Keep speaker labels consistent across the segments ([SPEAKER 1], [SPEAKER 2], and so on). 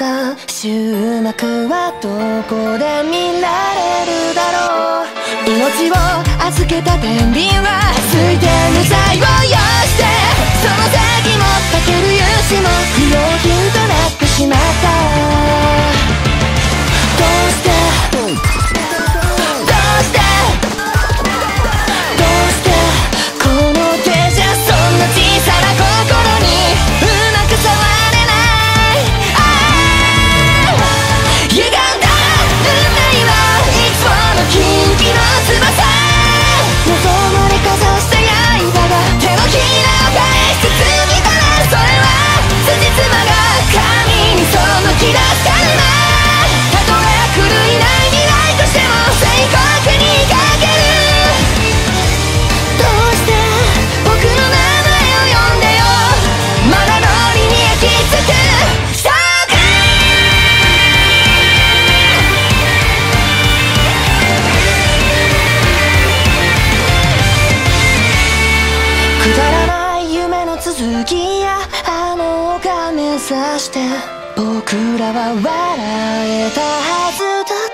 [SPEAKER 1] さ終幕はどこで見られるだろう。命を預けた天秤はついて無罪を要してその先もかける勇士も。次やあの丘目指して僕らは笑えたはずだ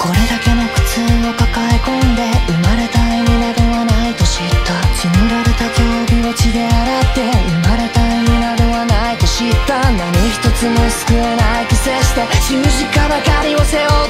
[SPEAKER 1] これだけの苦痛を抱え込んで生まれた意味などはないと知った。紡られた競技を血で洗って生まれた意味などはないと知った。何一つも救えない。気せして十字架ばかりを背負って